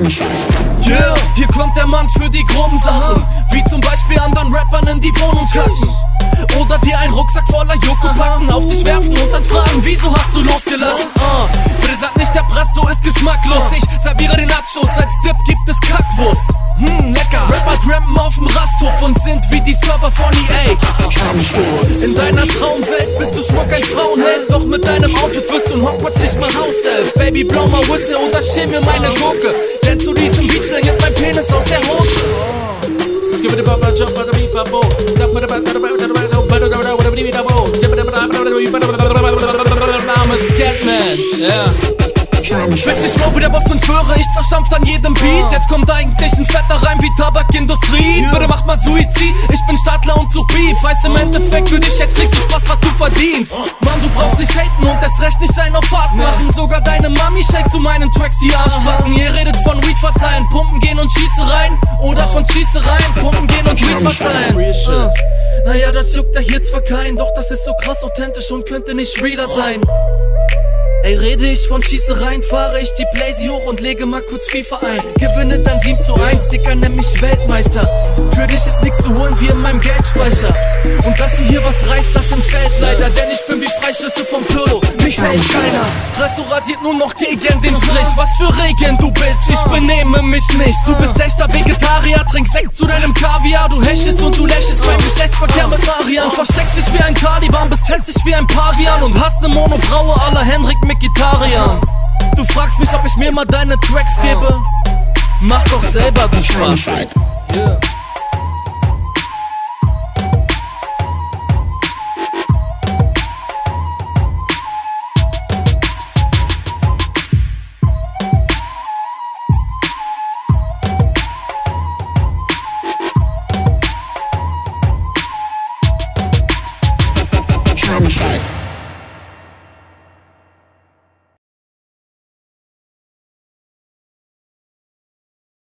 Rammstein. Yeah, hier kommt der Mann für die groben Sachen. Wie zum Beispiel anderen Rappern in die Wohnung kacken. Oder dir einen Rucksack voller Joko packen, auf dich werfen und dann fragen, wieso hast du losgelassen? Uh, bitte sag nicht, der Presto ist geschmacklos. Ich serviere den Nachos, als Dip gibt es Kackwurst. Hm, lecker. Rapper trampen auf dem Rasthof und sind wie die Server von EA. In deiner Traumwelt bist du Schmuck ein Frauenheld. Doch mit deinem Outfit wirst du in Hogwarts nicht mal Hauself. Baby, blow my Whistle oder schäme mir meine Gurke. Denn zu diesem Beach längert mein Penis aus der Hose. I'm a Scatman, yeah. Bitch, ich flow wie der Boss und schwöre, ich zerstampft an jedem Beat Jetzt kommt eigentlich ein fetter Reim wie Tabakindustrie Bitte mach mal Suizid, ich bin Stadler und such Beef Weißt im Endeffekt für dich, jetzt kriegst du Spaß, was du verdienst Mann, du brauchst nicht haten und erst recht nicht ein auf Fahrt machen Sogar Mami shake zu meinen Tracks die Arschbacken Ihr redet von Weed verteilen, Pumpen gehen und Schießereien Oder von Schießereien, Pumpen gehen und Weed verteilen uh. Naja, das juckt ja hier zwar keinen Doch das ist so krass authentisch und könnte nicht realer sein Ey, rede ich von Schießereien, fahre ich die Blazy hoch und lege mal kurz FIFA ein. Gewinne dann 7 zu 1, Dicker, nenn mich Weltmeister. Für dich ist nix zu holen wie in meinem Geldspeicher. Und dass du hier was reißt, das entfällt leider, denn ich bin wie Freischüsse vom Pirlo. Mich fällt keiner. Presso rasiert nur noch gegen den Strich. Was für Regen, du Bitch, ich benehme mich nicht. Du bist echter Vegetarier, trink Sekt zu deinem Kaviar. Du hechelst und du lächelst beim Geschlechtsverkehr mit Marian. Versteckst dich wie ein Taliban, bist hässlich wie ein Pavian und hast ne Monobraue aller Henrik Mikitarian. Du fragst mich, ob ich mir mal deine Tracks gebe. Mach doch selber, du Spaß. Yeah.